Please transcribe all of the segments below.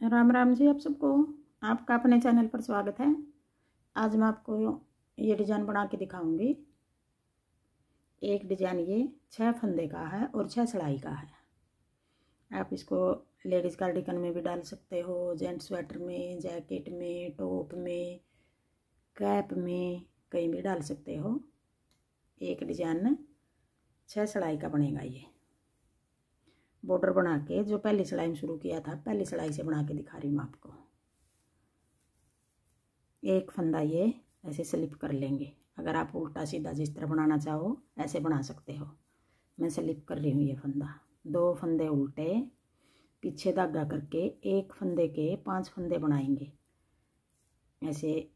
राम राम जी आप सबको। आपका अपने चैनल पर स्वागत है। आज मैं आपको ये डिज़ाइन बना के दिखाऊँगी। एक डिज़ाइन ये छः फंदे का है और छः सड़ाई का है। आप इसको लेडीज़ कार्डिकन में भी डाल सकते हो, जेंट्स स्वेटर में, जैकेट में, टॉप में, कैप में कहीं भी डाल सकते हो। एक डिज़ाइन छः सड़ाई का बनेगा ये। बॉर्डर बना के, जो पहली सिलाई में शुरू किया था, पहली सिलाई से बना के दिखा रही हूँ आपको। एक फंदा ये ऐसे स्लिप कर लेंगे। अगर आप उल्टा सीधा जिस तरह बनाना चाहो, ऐसे बना सकते हो। मैं स्लिप कर रही हूँ ये फंदा। दो फंदे उल्टे, पीछे धागा करके एक फंदे के पाँच फंदे बनाएँगे। ऐसे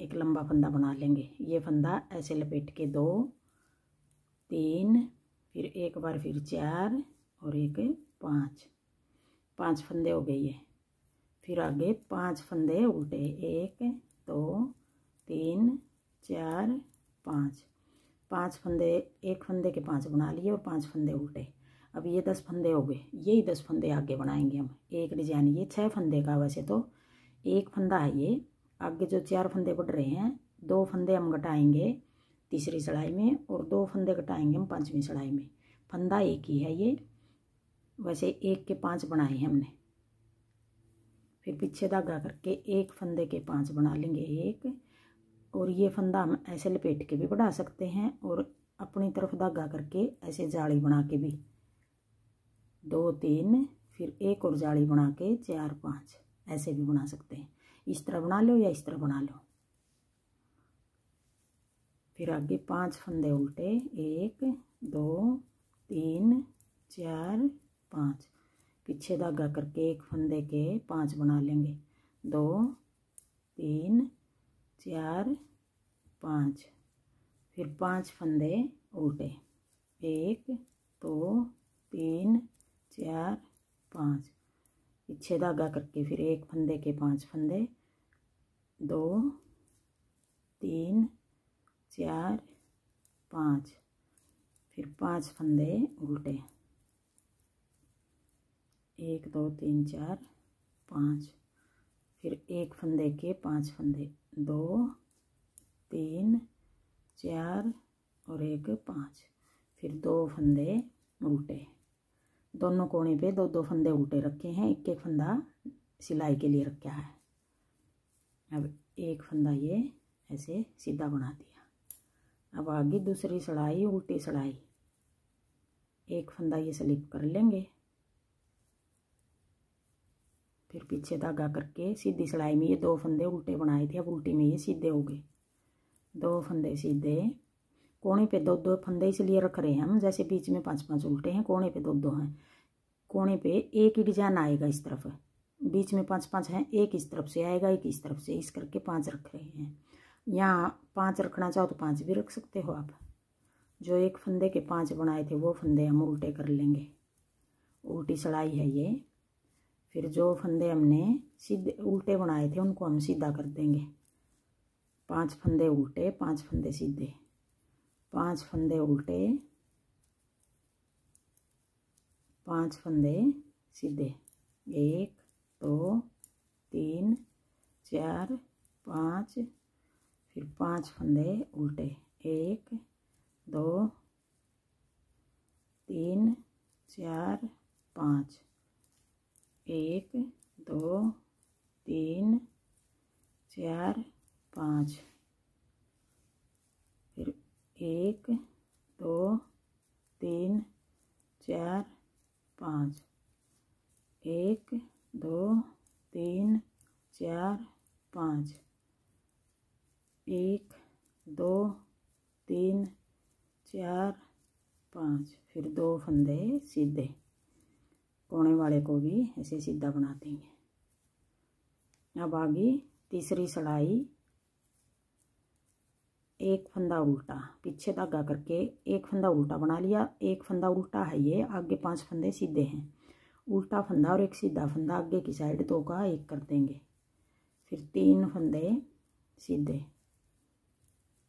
एक लंबा फंदा बना लेंगे। ये फंदा ऐसे लपेट के दो, तीन, फिर एक बार फिर चार और एक पाँच। पाँच फंदे हो गए ये फिर आगे पाँच फंदे उल्टे एक, दो, तीन, चार, पाँच। पाँच फंदे, एक फंदे के पाँच बना लिए और पाँच फंदे उल्टे। अब ये दस फंदे हो गए। यही दस फंदे आगे बनाएँगे हम। एक डिज़ाइन ये छः फंदे का वैसे तो एक फंदा है ये। आगे जो चार फंदे बढ़ रहे हैं, दो फंदे हम घटाएँगे तीसरी सड़ाई में और दो फंदे घटाएँगे हम पाँचवीं सड़ाई में। फंदा एक ही है ये। वैसे एक के पाँच बनाए हमने। फिर पीछे धागा करके एक फंदे के पाँच बना लेंगे एक। और ये फंदा हम ऐसे लपेट के भी बढ़ा सकते हैं और अपनी तरफ़ धागा करके ऐसे जाली बना के भी। दो, तीन, फिर एक और जाली बना के चार, पाँच, ऐसे भी बना सकते हैं। इस तरह बना लो या इस तरह बना लो। फिर आगे पाँच फंदे उल्टे, एक, दो, तीन, चार पाँच। पीछे धागा करके एक फंदे के पाँच बना लेंगे। दो, तीन, चार, पाँच। फिर पाँच फंदे उल्टे। एक, दो, तीन, चार, पाँच। पीछे धागा करके फिर एक फंदे के पाँच फंदे। दो, तीन, चार, पाँच। फिर पाँच फंदे उल्टे। एक, दो, तीन, चार, पाँच। फिर एक फंदे के पाँच फंदे। दो, तीन, चार और एक पाँच। फिर दो फंदे उल्टे। दोनों कोने पे दो दो फंदे उल्टे रखे हैं। एक एक फंदा सिलाई के लिए रखा है। अब एक फंदा ये ऐसे सीधा बना दिया। अब आगे दूसरी सड़ाई, उल्टी सड़ाई। एक फंदा ये स्लिप कर लेंगे। फिर पीछे धागा करके सीधी सिलाई में ये दो फंदे उल्टे बनाए थे, अब उल्टी में ये सीधे हो गए। दो फंदे सीधे। कोने पे दो दो फंदे इसलिए रख रहे हैं हम, जैसे बीच में पाँच पाँच उल्टे हैं, कोने पे दो दो हैं। कोने पे एक ही डिज़ाइन आएगा इस तरफ़। बीच में पाँच पाँच हैं, एक इस तरफ़ से आएगा, एक इस तरफ़ से, इस करके पाँच रख रहे हैं। यहाँ पाँच रखना चाहो तो पाँच भी रख सकते हो आप। जो एक फंदे के पाँच बनाए थे, वो फंदे हम उल्टे कर लेंगे। उल्टी सड़ाई है ये। फिर जो फंदे हमने सीधे उल्टे बनाए थे उनको हम सीधा कर देंगे। पाँच फंदे उल्टे पाँच फंदे सीधे। पाँच फंदे उल्टे पाँच फंदे सीधे। एक दो तो, तीन चार पाँच फिर पाँच फंदे उल्टे। एक दो तीन चार पाँच। एक, दो, तीन, चार, पाँच। फिर एक, दो, तीन, चार, पाँच। एक, दो, तीन, चार, पाँच। एक, दो, तीन, चार, पाँच। फिर दो फंदे सीधे। कोने वाले को भी ऐसे सीधा बना देंगे। अब आगे तीसरी सड़ाई। एक फंदा उल्टा, पीछे धागा करके एक फंदा उल्टा बना लिया। एक फंदा उल्टा है ये, आगे पाँच फंदे सीधे हैं। उल्टा फंदा और एक सीधा फंदा आगे की साइड दो का एक कर देंगे। फिर तीन फंदे सीधे।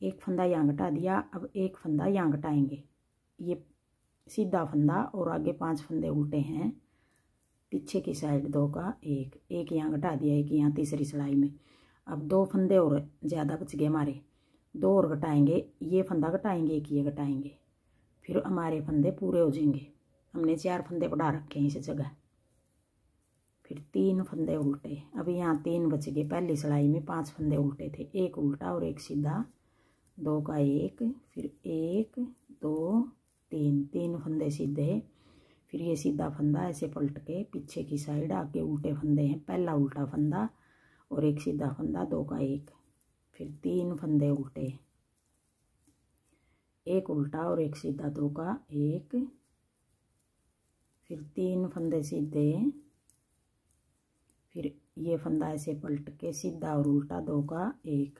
एक फंदा यहाँ घटा दिया, अब एक फंदा यहाँ घटाएँगे। ये सीधा फंदा और आगे पाँच फंदे उल्टे हैं। पीछे की साइड दो का एक एक यहाँ घटा दिया, एक यहाँ तीसरी सिलाई में। अब दो फंदे और ज़्यादा बच गए हमारे। दो और घटाएँगे, ये फंदा घटाएँगे, एक ये घटाएँगे। फिर हमारे फंदे पूरे हो जाएँगे। हमने चार फंदे बढ़ा रखे हैं इस जगह। फिर तीन फंदे उल्टे। अभी यहाँ तीन बच गए। पहली सिलाई में पाँच फंदे उल्टे थे। एक उल्टा और एक सीधा। दो का एक, फिर एक, दो, तीन। तीन फंदे सीधे फिर ये सीधा फंदा ऐसे पलट के पीछे की साइड आगे उल्टे फंदे हैं। पहला उल्टा फंदा और एक सीधा फंदा, दो का एक। फिर तीन फंदे उल्टे। एक उल्टा और एक सीधा, दो का एक। फिर तीन फंदे सीधे। फिर ये फंदा ऐसे पलट के सीधा और उल्टा, दो का एक।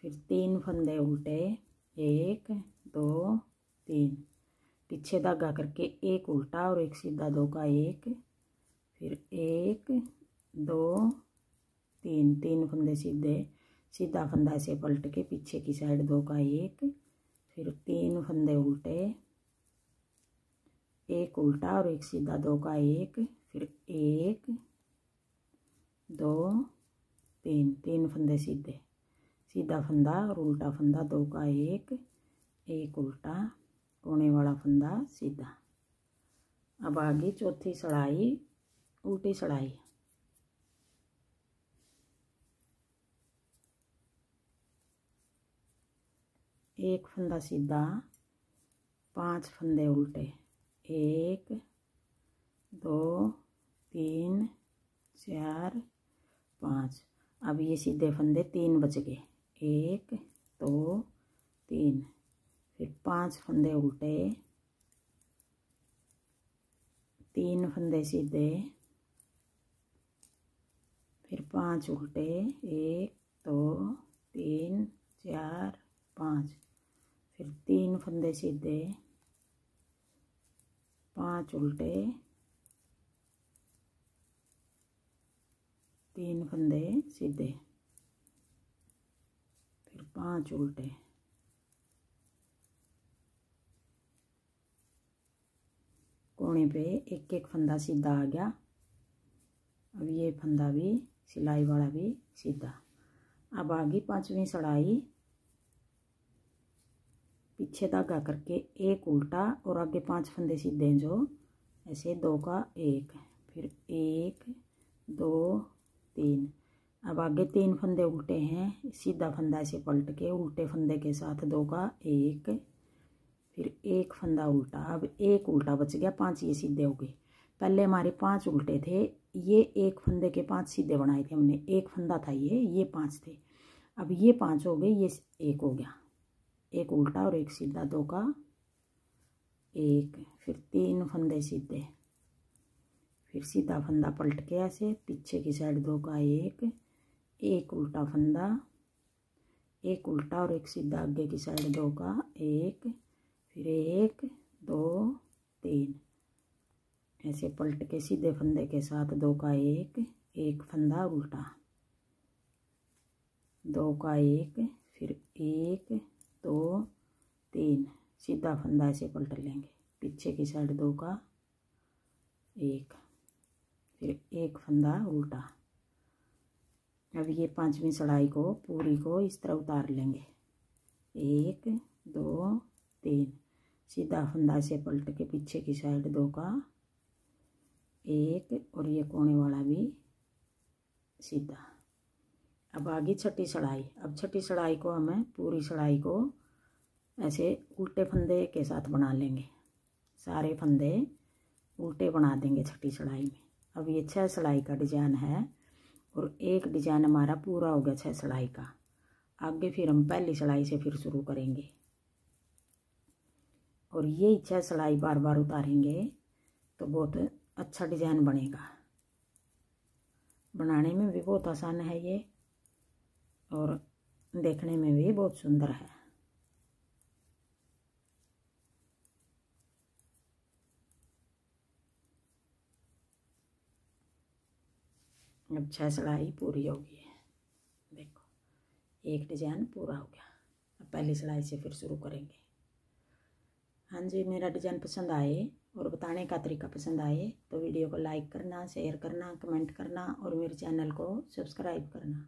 फिर तीन फंदे उल्टे। एक, दो, तीन। पीछे धागा करके एक उल्टा और एक सीधा दो का एक, फिर एक, दो, तीन तीन फंदे सीधे, सीधा फंदा ऐसे पलट के पीछे की साइड दो का एक, फिर तीन फंदे उल्टे, एक उल्टा और एक सीधा दो का एक, फिर एक, दो, तीन तीन फंदे सीधे, सीधा फंदा और उल्टा फंदा दो का एक एक उल्टा कोने वाला फंदा सीधा। अब आगे चौथी सड़ाई, उल्टी सड़ाई। एक फंदा सीधा, पाँच फंदे उल्टे। एक, दो, तीन, चार, पाँच। अब ये सीधे फंदे तीन बच गए। एक, दो, तीन। फिर पाँच फंदे उल्टे, तीन फंदे सीधे, फिर पाँच उल्टे, एक, दो, तीन, चार, पाँच, फिर तीन फंदे सीधे, पाँच उल्टे, तीन फंदे सीधे, फिर पाँच उल्टे। कोने पे एक एक फंदा सीधा आ गया। अब ये फंदा भी, सिलाई वाला भी सीधा। अब आगे पांचवी सड़ाई। पीछे धागा करके एक उल्टा और आगे पाँच फंदे सीधे जो। ऐसे दो का एक, फिर एक, दो, तीन। अब आगे तीन फंदे उल्टे हैं। सीधा फंदा ऐसे पलट के उल्टे फंदे के साथ दो का एक। फिर एक फंदा उल्टा। अब एक उल्टा बच गया, पाँच ये सीधे हो गए। पहले हमारे पाँच उल्टे थे, ये एक फंदे के पाँच सीधे बनाए थे हमने। एक फंदा था ये ये पाँच थे। अब ये पाँच हो गए, ये एक हो गया। एक उल्टा और एक सीधा, दो का एक। फिर तीन फंदे सीधे। फिर सीधा फंदा पलट के ऐसे, पीछे की साइड दो का एक। एक उल्टा फंदा, एक उल्टा और एक सीधा, आगे की साइड दो का एक। फिर एक, दो, तीन। ऐसे पलट के सीधे फंदे के साथ दो का एक एक फंदा उल्टा। दो का एक, फिर एक, दो, तीन। सीधा फंदा ऐसे पलट लेंगे। पीछे की साइड दो का एक, फिर एक फंदा उल्टा। अब ये पांचवी सड़ाई को, पूरी को इस तरह उतार लेंगे। एक, दो, तीन। सीधा फंदा से पलट के पीछे की साइड दो का एक और ये कोने वाला भी सीधा। अब आगे छठी सड़ाई। अब छठी सड़ाई को हमें पूरी सड़ाई को ऐसे उल्टे फंदे के साथ बना लेंगे। सारे फंदे उल्टे बना देंगे छठी सड़ाई में। अब ये छः सड़ाई का डिज़ाइन है और एक डिज़ाइन हमारा पूरा हो गया छः सड़ाई का। आगे फिर हम पहली सड़ाई से फिर शुरू करेंगे। और ये छः सिलाई बार बार उतारेंगे तो बहुत अच्छा डिज़ाइन बनेगा। बनाने में भी बहुत आसान है ये, और देखने में भी बहुत सुंदर है। अब छः सिलाई पूरी हो गई है देखो, एक डिज़ाइन पूरा हो गया। अब पहली सिलाई से फिर शुरू करेंगे। हाँ जी, मेरा डिज़ाइन पसंद आए और बताने का तरीका पसंद आए तो वीडियो को लाइक करना, शेयर करना, कमेंट करना और मेरे चैनल को सब्सक्राइब करना।